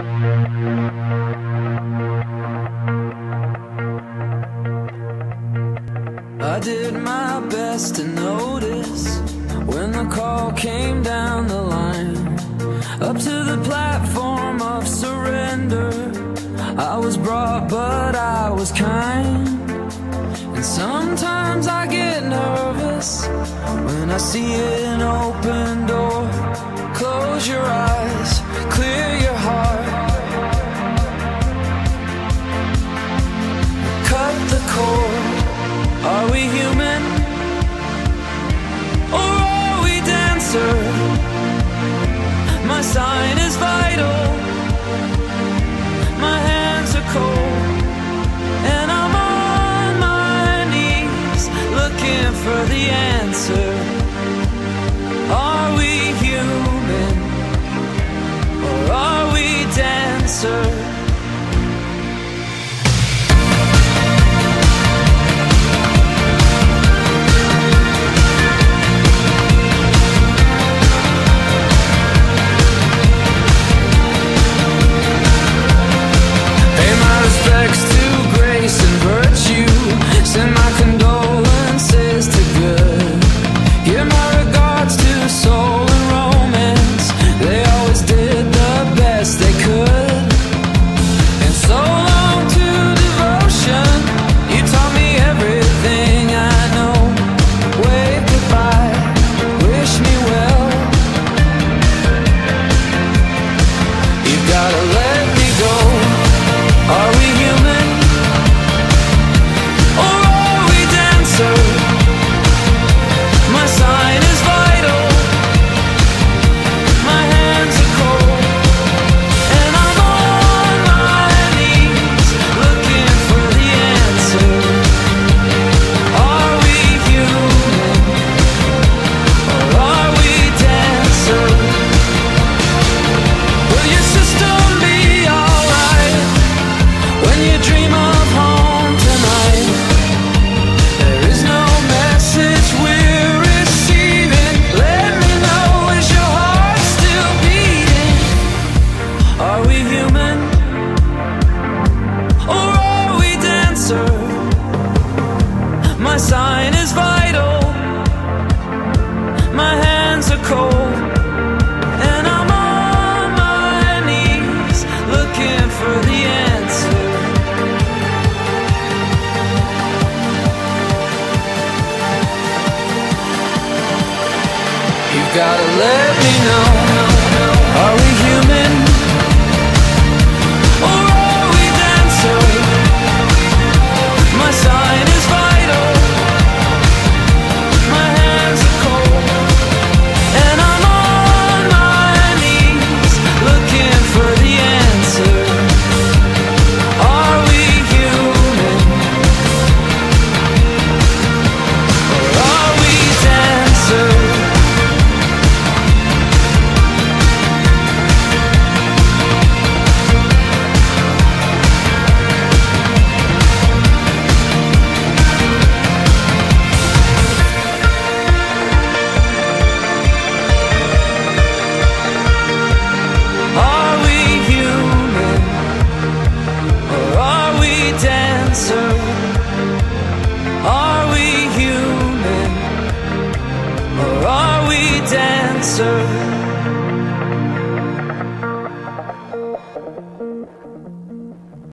I did my best to notice when the call came down the line up to the platform of surrender. I was brought, but I was kind. And sometimes I get nervous when I see it open. for the answer. gotta let me know. Are we human? dancer.